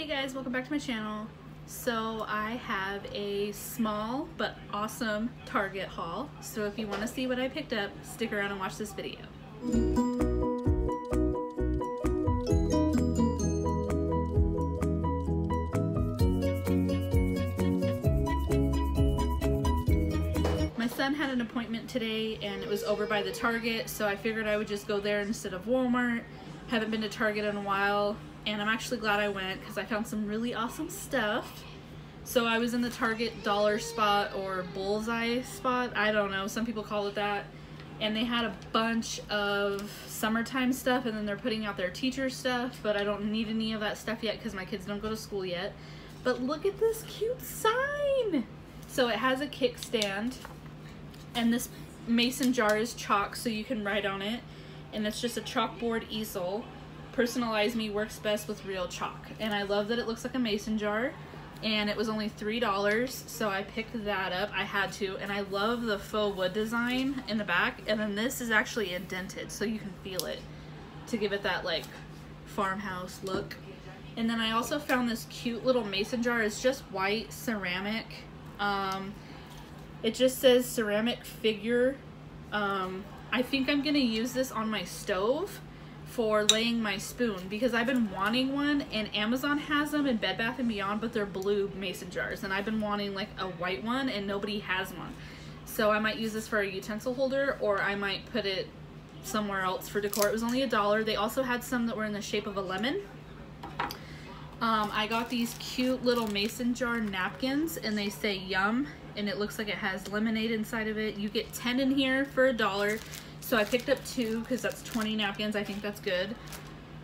Hey guys, welcome back to my channel. So I have a small but awesome Target haul. So if you want to see what I picked up, stick around and watch this video. My son had an appointment today and it was over by the Target, so I figured I would just go there instead of Walmart. Haven't been to Target in a while, and I'm actually glad I went because I found some really awesome stuff. So I was in the Target dollar spot or bullseye spot, I don't know, some people call it that. And they had a bunch of summertime stuff and then they're putting out their teacher stuff, but I don't need any of that stuff yet because my kids don't go to school yet. But look at this cute sign! So it has a kickstand and this mason jar is chalk so you can write on it and it's just a chalkboard easel personalize me works best with real chalk. And i love that it looks like a mason jar and it was only three dollars so i picked that up. I had to and i love the faux wood design in the back and then this is actually indented so you can feel it to give it that like farmhouse look. And then i also found this cute little mason jar. It's just white ceramic um, it just says ceramic figure. Um, I think I'm going to use this on my stove for laying my spoon because I've been wanting one and Amazon has them in Bed Bath & Beyond but they're blue mason jars and I've been wanting like a white one and nobody has one. So I might use this for a utensil holder or I might put it somewhere else for decor. It was only a dollar. They also had some that were in the shape of a lemon. Um, I got these cute little mason jar napkins and they say yum and it looks like it has lemonade inside of it. You get 10 in here for a dollar. So I picked up two because that's 20 napkins. I think that's good.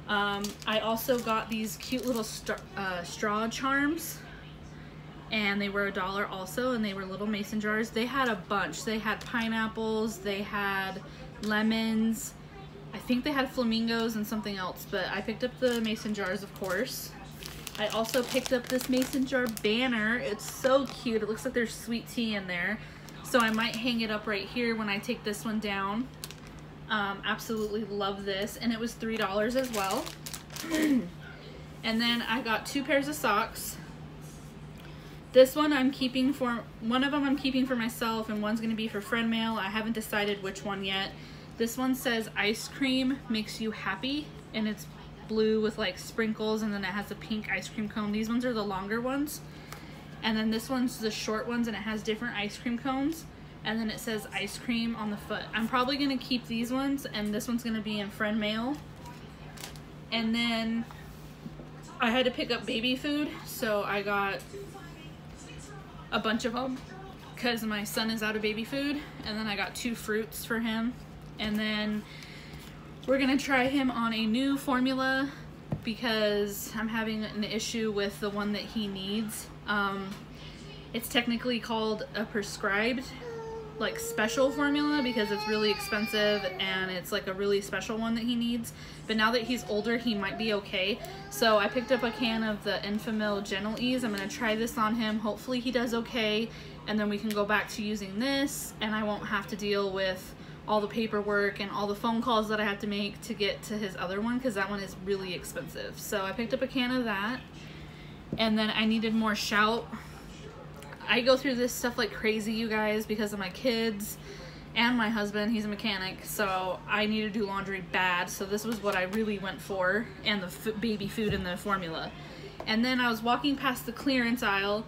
Um, I also got these cute little uh, straw charms and they were a dollar also and they were little mason jars. They had a bunch. They had pineapples, they had lemons, I think they had flamingos and something else, but I picked up the mason jars of course. I also picked up this mason jar banner. It's so cute. It looks like there's sweet tea in there. So I might hang it up right here when I take this one down. Um, absolutely love this. And it was $3 as well. and then I got two pairs of socks. This one I'm keeping for, one of them I'm keeping for myself and one's going to be for friend mail. I haven't decided which one yet. This one says ice cream makes you happy and it's blue with like sprinkles and then it has a pink ice cream cone. These ones are the longer ones. And then this one's the short ones and it has different ice cream cones. And then it says ice cream on the foot. I'm probably to keep these ones and this one's to be in friend mail. And then I had to pick up baby food. So I got a bunch of them because my son is out of baby food. And then I got two fruits for him. And then we're gonna try him on a new formula because I'm having an issue with the one that he needs. Um, it's technically called a prescribed like special formula because it's really expensive and it's like a really special one that he needs. But now that he's older he might be okay. So I picked up a can of the Enfamil Gentlease. I'm gonna try this on him. Hopefully he does okay. And then we can go back to using this and I won't have to deal with all the paperwork and all the phone calls that I have to make to get to his other one because that one is really expensive. So I picked up a can of that and then I needed more shout. I go through this stuff like crazy, you guys, because of my kids and my husband. He's a mechanic, so I need to do laundry bad. So this was what I really went for and the baby food and the formula. And then I was walking past the clearance aisle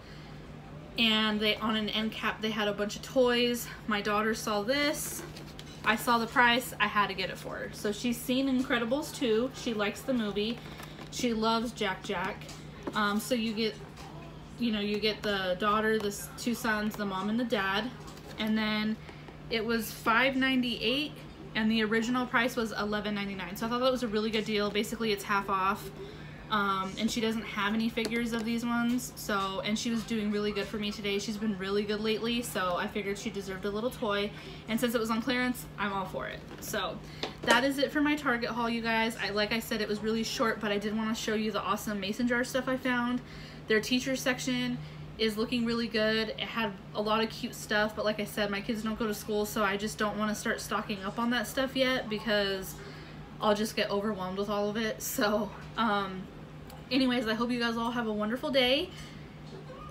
and they on an end cap they had a bunch of toys. My daughter saw this I saw the price, I had to get it for her. So she's seen Incredibles 2. She likes the movie. She loves Jack Jack. Um, so you get, you know, you get the daughter, the two sons, the mom and the dad. And then it was $5.98 and the original price was $11.99. So I thought that was a really good deal. Basically, it's half off. Um, and she doesn't have any figures of these ones so and she was doing really good for me today. She's been really good lately so I figured she deserved a little toy. And since it was on clearance I'm all for it. So that is it for my Target haul you guys. I like I said it was really short but I did want to show you the awesome mason jar stuff I found. Their teacher section is looking really good. It had a lot of cute stuff but like I said my kids don't go to school so I just don't want to start stocking up on that stuff yet because I'll just get overwhelmed with all of it. So um anyways, I hope you guys all have a wonderful day.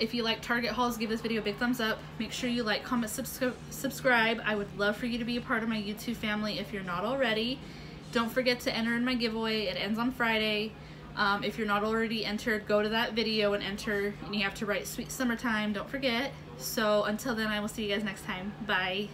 If you like Target hauls, give this video a big thumbs up. Make sure you like, comment, subscri subscribe. I would love for you to be a part of my YouTube family if you're not already. Don't forget to enter in my giveaway. It ends on Friday. Um, if you're not already entered, go to that video and enter. And you have to write Sweet Summertime. Don't forget. So until then, I will see you guys next time. Bye.